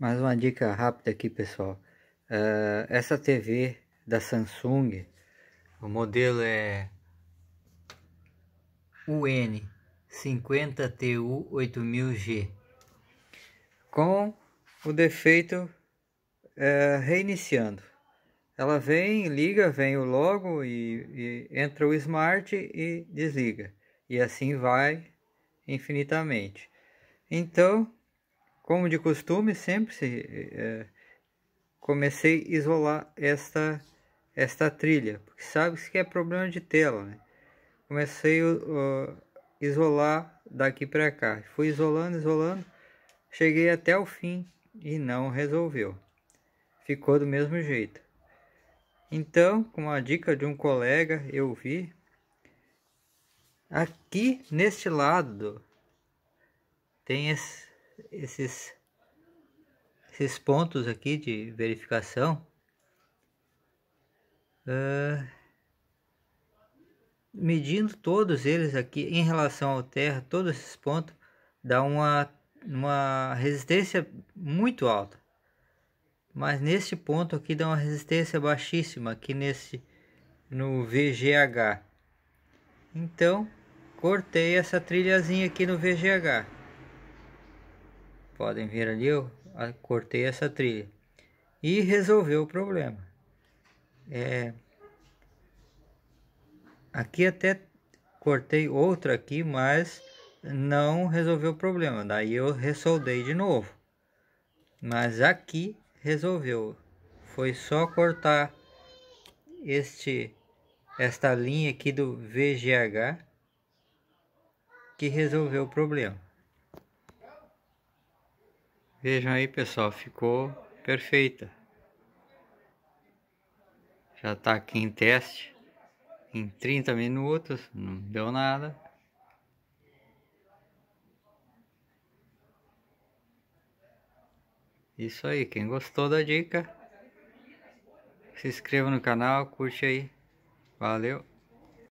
Mais uma dica rápida aqui, pessoal. Uh, essa TV da Samsung, o modelo é UN50TU8000G, com o defeito uh, reiniciando. Ela vem, liga, vem o logo e, e entra o Smart e desliga. E assim vai infinitamente. Então, como de costume, sempre é, comecei a isolar esta, esta trilha, porque sabe que é problema de tela, né? Comecei a isolar daqui para cá, fui isolando, isolando, cheguei até o fim e não resolveu. Ficou do mesmo jeito. Então, com a dica de um colega, eu vi aqui neste lado tem esse esses, esses pontos aqui de verificação uh, medindo todos eles aqui em relação ao terra todos esses pontos dá uma uma resistência muito alta. Mas neste ponto aqui dá uma resistência baixíssima aqui nesse no VGH então cortei essa trilhazinha aqui no VGH Podem ver ali, eu cortei essa trilha. E resolveu o problema. É, aqui até cortei outra aqui, mas não resolveu o problema. Daí eu ressoldei de novo. Mas aqui resolveu. Foi só cortar este esta linha aqui do VGH que resolveu o problema. Vejam aí pessoal, ficou perfeita. Já está aqui em teste. Em 30 minutos, não deu nada. Isso aí, quem gostou da dica, se inscreva no canal, curte aí. Valeu!